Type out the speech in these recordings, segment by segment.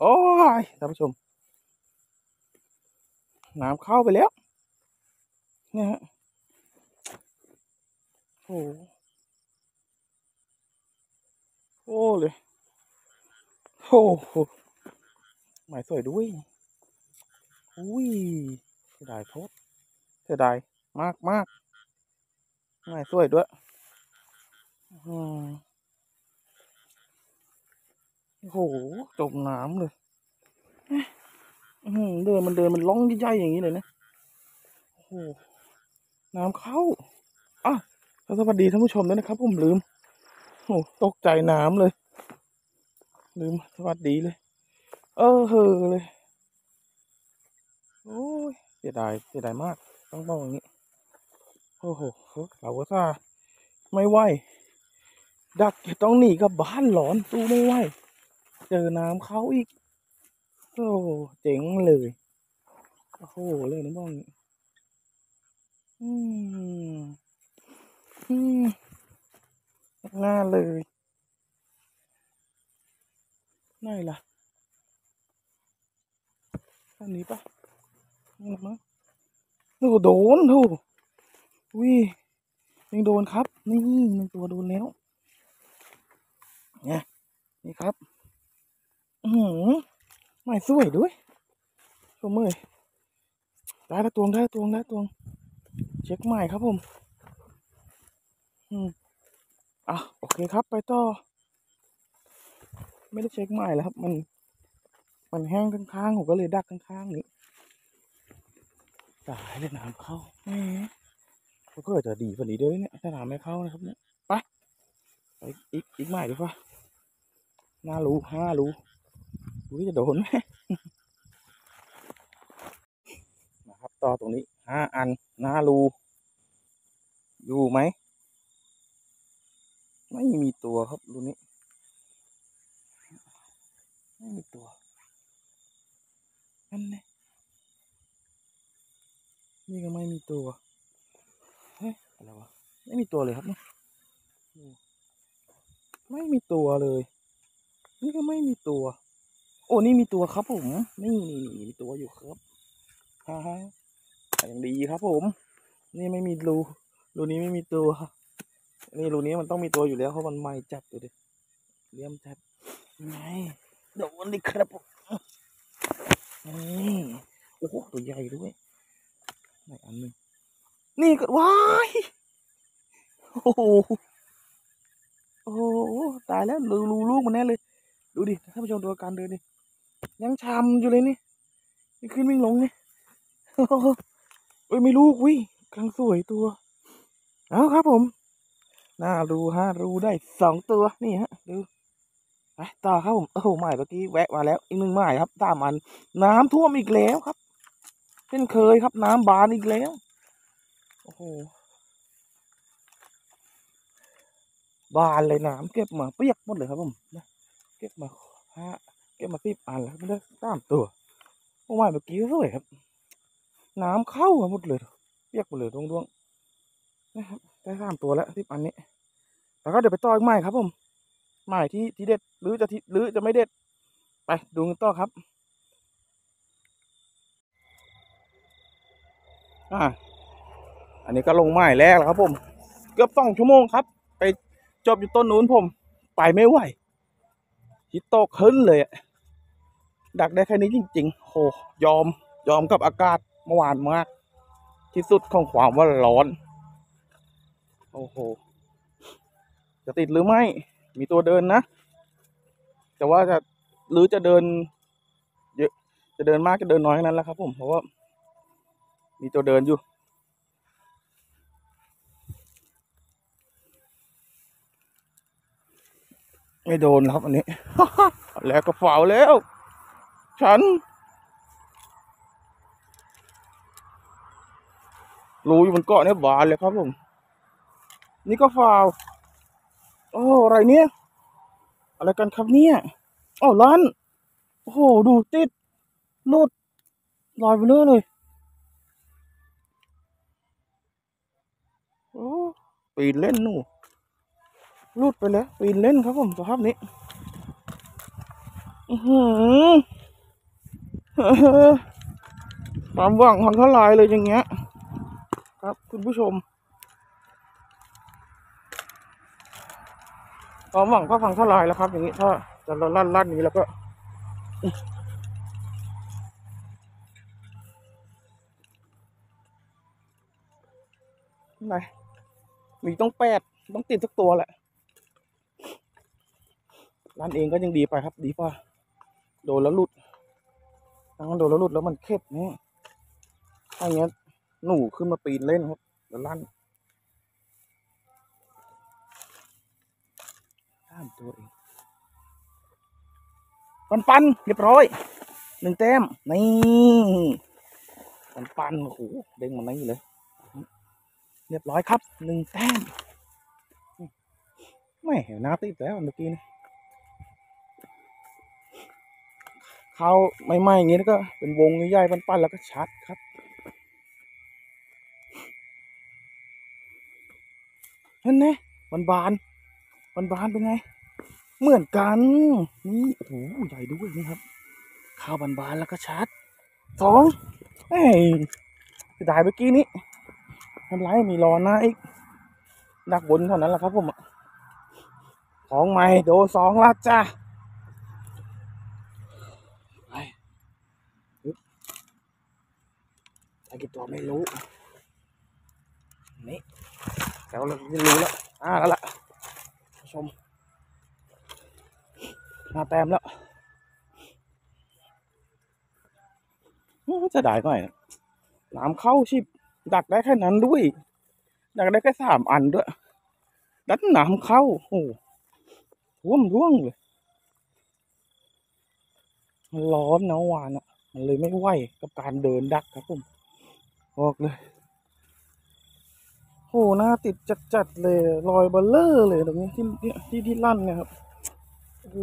โอ้ยท่านผู้ชม น้ำเข้าไปแล้วเนี่ยฮะโอ้โหโอ้เลยโอ้โหหมายสวยด้วย อุ้ยเสียดายโทษเสียดายมากมากหมายสวยด้วย อืม โอ้โหจมน้ำเลยเดินมันเดินมันล่องใหญ่ๆอย่างนี้เลยนะโอ้โหน้ำเข้าอะแล้วสวัสดีท่านผู้ชมด้วยนะครับ ผมลืมโอ้ตกใจน้ำเลย ลืมสวัสดีเลย เออเฮอเลยโอ้ยเสียดายเสียดายมาก ต้องบอกอย่างนี้โอ้โหเราก็ถ้าไม่ไหวดักต้องหนีกับบ้านหลอนตู้ไม่ไหว เจอน้ำเขาอีก โอ้เจ๋งเลย โอ้โหเลยนะบ้องอืมอืมหน้าเลยไหนล่ะอันนี้ปะนี่มั้งโอ้โหโดนโถวิยังโดนครับ นี่หนึ่งตัวโดนแล้วเนี่ยนี่ครับ หือไม่สวยด้วยชมเมยได้ละตวงได้ละตวงได้ละตวง เช็คใหม่ครับผม อืมอะโอเคครับไปต่อ ไม่ได้เช็คใหม่แล้วครับ มัน มันแห้งข้างๆผมก็เลยดักข้างๆนี้ตายเลยน้ำเข้าแหมมันก็จะดีกว่านี้ด้วยเนี่ยถ้าน้ำไม่เข้านะครับเนี่ยไปไปอีกอีกใหม่ดีกว่าน้ารู้ห้ารู้ รู้จะโดนไหมนะครับต่อตรงนี้ห้าอันหน้ารูอยู่ไหม ไม่มีตัวครับรูนี้ ไม่มีตัวนั่นเลยนี่ก็ไม่มีตัวเฮ้ยอะไรวะไม่มีตัวเลยครับเนี่ยไม่มีตัวเลย นี่ก็ไม่มีตัว โอ้นี่มีตัวครับผม นี่นี่นี่มีตัวอยู่ครับฮ่าฮ่าอย่างดีครับผม นี่ไม่มีรูรูนี้ไม่มีตัว นี่รูนี้มันต้องมีตัวอยู่แล้วเพราะมันไม่จัดดูดิเลี้ยมจัดไงโดนดิครับผมนี่โอ้โหตัวใหญ่ด้วยไหนอันหนึงนี่ก็ว้ายโอ้โหโอ้โหตายแล้วรูรูลูกมันแน่เลย ดูดิท่านผู้ชมดูการเดินดิ ยังชำอยู่เลยนี่นี่ขึ้นวิ่งลงนี่โอ้โหเอ้ยไม่ลูกวิกลังสวยตัวเอาครับผมน่ารูฮะรูได้สองตัวนี่ฮะดูไปต่อครับผมโอ้โหหมายเมื่อกี้แวะมาแล้วอีกหนึ่งใหมายครับตามมัน น้ำท่วมอีกแล้วครับเช่นเคยครับน้ำบานอีกแล้วโอ้โหบานเลยน้ำเก็บมาเปียกหมดเลยครับผมนะเก็บมาห้า ก็บมาสิบอันแล้วไม่ได้สามตัวโอ้หมายเมื่อกี้สวยครับ น้ำเข้าหมดเลยเปียกหมดเลยดวงๆนะครับได้สามตัวแล้วสิบอันนี้แล้วก็เดี๋ยวไปต่ออีกใหม่ครับผมใหม่ที่ที่เด็ดหรือจะที่หรือจะไม่เด็ด ไปดูกันต่อครับ อ่า อันนี้ก็ลงไม้แรกแล้วครับ ผม เกือบสองชั่วโมงครับ ไปจบอยู่ต้นนู้นผม ไปไม่ไหวฮิตโตขึ้นเลยอะ ดักได้แค่นี้จริงๆโหยอมยอมกับอากาศเมื่อวานมาก ที่สุดของความว่าร้อน โอ้โห จะติดหรือไม่ มีตัวเดินนะ แต่ว่าจะหรือจะเดิน เยอะ จะเดินมากจะเดินน้อยแค่นั้นแหละครับ ผมเพราะว่า มีตัวเดินอยู่ไม่โดนครับอันนี้ แล้วก็เฝ้าแล้ว ฉัน รูอยู่บนเกาะเนี่ยบานเลยครับผม นี่ก็ฟาวโอ้อะไรเนี่ย อะไรกันครับเนี่ยอ้าวร้าน โอ้โห ดูติดลุดลอยไปเรื่อยเลย โอ้ปีนเล่นนู่ลุดไปแล้ว ปีนเล่นครับผมสภาพนี้ อือหือ ความหวังพังทลายเลยอย่างเงี้ย ครับคุณผู้ชมความหวังก็พังทลายแล้วครับ อย่างนี้ถ้าจะลั่นลั่นนี้แล้วก็ไหนมีต้องแปดต้องติดสักตัวแหละร้านเองก็ยังดีไปครับ ดีกว่าโดนแล้วหลุด ทั้งโดนแล้วหลุดแล้วมันเข็ดนี่ถ้าอย่างเงี้หนูขึ้นมาปีนเล่นครับแล้วลั่นข้ามตัวเองปันปันเรียบร้อยหนึ่งแต้มนี่ปันปันโอ้โหเด้งมานี่เลย เรียบร้อยครับหนึ่งแต้มไม่เห็นหน้าติดแล้วเมื่อกี้นี่ ขาไม่ไหม้อย่างนี้แล้วก็เป็นวงใหญ่ๆปั้นๆแล้วก็ชัดครับเห็นไหมบานบานบานบานๆเป็นไง เหมือนกัน นี่โอ้ใหญ่ด้วยนี่ครับ ข้าวบานๆแล้วก็ชัดสองเอ้ยเสียดายเมื่อกี้นี้ทำไรมีรอหน้าอีกดักบนเท่านั้นแหละครับผมของใหม่โดนสองลัดจ้าไปปึ๊บ ไปกี่ตัวไม่รู้นี่แล้วเราจะรู้แล้วอ่าแล้วล่ะชมมาแต้มแล้วจะได้ก็ไงน้ำเข้าชิบดักได้แค่นั้นด้วย ดักได้แค่สามอันด้วย ดันหนามเข้า โอ้ท่วมท่วงเลย มันร้อนนะวานอะ มันเลยไม่ไหวกับการเดินดักครับผม บอกเลยโอ้หน้าติดจัดๆเลยรอยเบลเลอร์เลยตรงนี้ที่ที่ที่ทลั่นเนี่ยครับ โอ้โห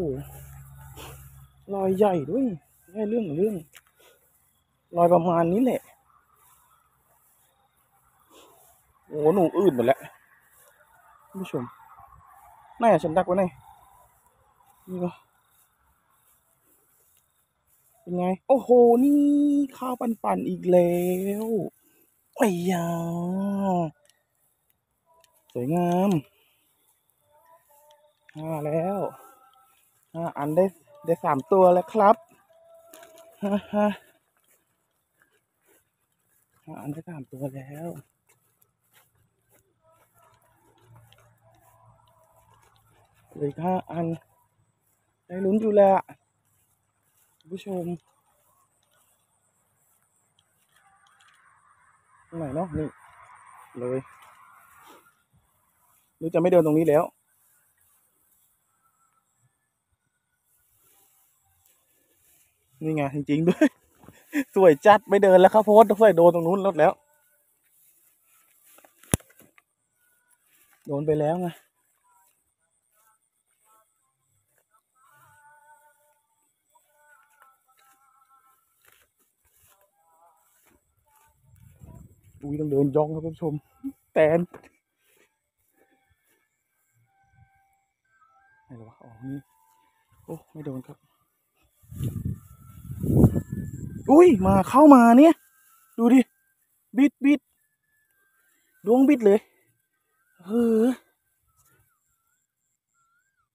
รอยใหญ่ด้วยไม่เรื่องเรื่อง รอยประมาณนี้แหละ โอ้โหหนูอื่นหมดแล้วผู้ชมแม่ฉันดักไว้ไหนนี่ก็เป็นไง โอ้โห นี่ข้าวปันปันๆอีกแล้ว ไอ้ยาสวยงามห้าแล้วห้าอันได้ได้สามตัวแล้วครับฮ่าฮ่าอันได้สามตัวแล้วเลยห้าอัน ได้ลุ้นอยู่แหละคุณผู้ชม ตรงไหนเนาะนี่เลยหรือจะไม่เดินตรงนี้แล้ว นี่ไงจริงๆด้วย สวยจัดไม่เดินแล้วครับโพสต์ด้วยโดนตรงนู้นลดแล้ว โดนไปแล้วไง อุ้ยต้องเดินย่องครับท่านผู้ชม แตนไหนวะอ๋อนี่โอ้ไม่โดนครับ อุ้ยมาเข้ามาเนี่ย ดูดิ บิดบิดดวงบิดเลยเฮ้อ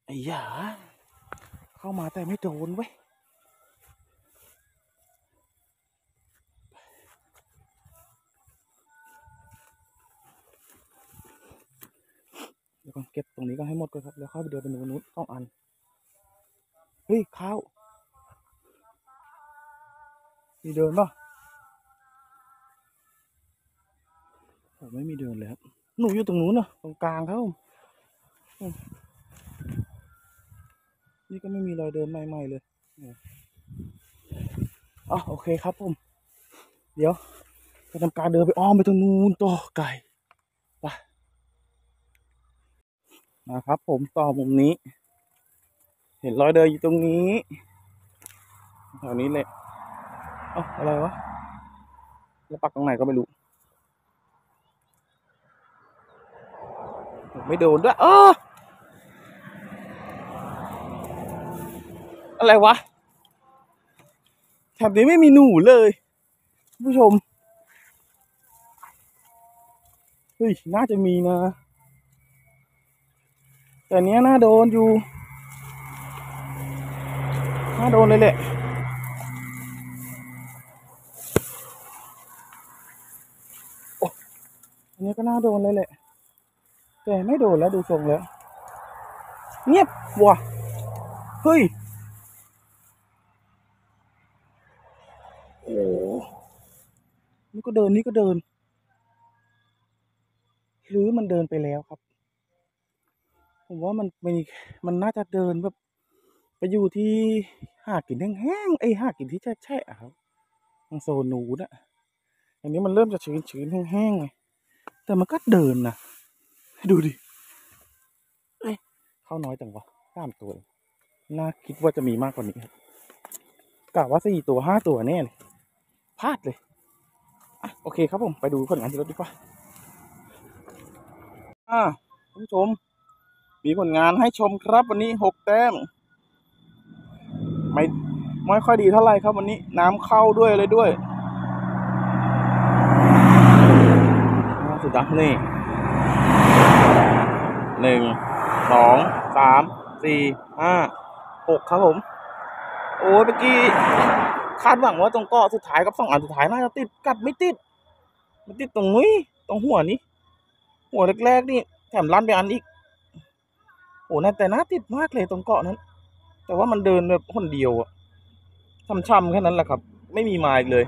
ไอ้หยาเข้ามาแต่ไม่โดนเว้ย ยวก่อนเก็บตรงนี้ก็ให้หมดก่อนครับแล้วเข้าไปเดินไปนู้นนู้นต้องอันเฮ้ยข้าวมีเดินป่ะผมไม่มีเดินเลยครับหนูอยู่ตรงนู้นเนาะตรงกลางครับผมนี่ก็ไม่มีรอยเดินใหม่ๆเลยอ๋อโอเคครับผม เดี๋ยวจะทำการเดินไปอ้อมไปตรงนู้นต่อไก่ไป นะครับ ผมต่อมุมนี้ เห็นรอยเดินอยู่ตรงนี้แถวนี้เลยเอ้าอะไรวะแล้วปักตรงไหนก็ไม่รู้ไม่โดนด้วยเอออะไรวะแถบนี้ไม่มีหนูเลยผู้ชม เฮ้ย น่าจะมีนะ แต่เนี้ยน่าโดนอยู่ น่าโดนเลยแหละอันนี้ก็น่าโดนเลยแหละ แต่ไม่โดนแล้วดูทรงแล้ว เงียบว่ะ เฮ้ย โอ้โหนี่ก็เดินนี่ก็เดิน หรือมันเดินไปแล้วครับ ผมว่ามันมีมันน่าจะเดินแบบไปอยู่ที่หากินแห้งๆไอ้หากินที่แช่ๆครับทางโซนนูนอะอันนี้มันเริ่มจะชื้นๆแห้งๆไงแต่มันก็เดินนะดูดิเอ้ยเข้าน้อยจังวะสามตัวน่าคิดว่าจะมีมากกว่านี้กะว่าสี่ตัวห้าตัวแน่เลยพลาดเลยอะโอเคครับผม ไปดูผลงานที่รถดีกว่า อ่าคุณผู้ชม มีผลงานให้ชมครับวันนี้หกแต้ม ไม่ไม่ค่อยดีเท่าไหร่ครับวันนี้ น้ำเข้าด้วยเลยด้วยสุดท้ายนี่หนึ่งสองสามสี่ห้าหกครับผม โอ้ยเมื่อกี้คาดหวังว่าตรงเกาะสุดท้ายกับสองอันสุดท้ายน่าจะติดกัดไม่ติดมันติดตรงนี้ตรงหัวนี้ หัวแรกๆนี่แถมลั่นไปอันอีก อ้น่าแต่น่าติดมากเลยตรงเกาะนั้น แต่ว่ามันเดินแบบคนเดียวอะช่ำๆแค่นั้นแหละครับ ไม่มีมาอีกเลย